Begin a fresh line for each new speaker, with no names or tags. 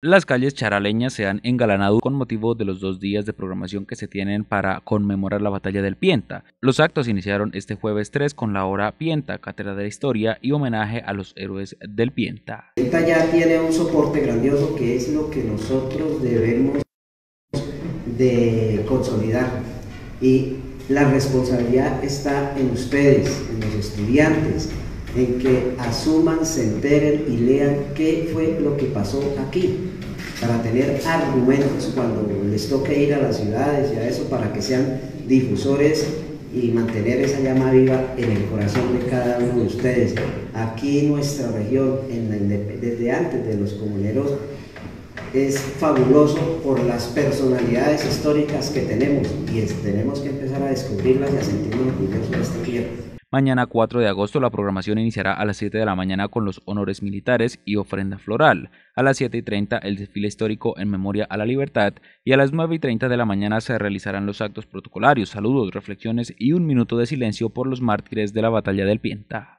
Las calles charaleñas se han engalanado con motivo de los dos días de programación que se tienen para conmemorar la batalla del Pienta. Los actos iniciaron este jueves 3 con la hora Pienta, Cátedra de Historia y homenaje a los héroes del Pienta.
Esta ya tiene un soporte grandioso que es lo que nosotros debemos de consolidar y la responsabilidad está en ustedes, en los estudiantes, en que asuman, se enteren y lean qué fue lo que pasó aquí, para tener argumentos cuando les toque ir a las ciudades y a eso, para que sean difusores y mantener esa llama viva en el corazón de cada uno de ustedes. Aquí nuestra región, desde antes de los comuneros, es fabuloso por las personalidades históricas que tenemos y tenemos que empezar a descubrirlas y a sentirnos orgullosos de esta tierra.
Mañana 4 de agosto la programación iniciará a las 7 de la mañana con los honores militares y ofrenda floral. A las 7 y 30 el desfile histórico en memoria a la libertad y a las 9 y 30 de la mañana se realizarán los actos protocolarios, saludos, reflexiones y un minuto de silencio por los mártires de la batalla del Pienta.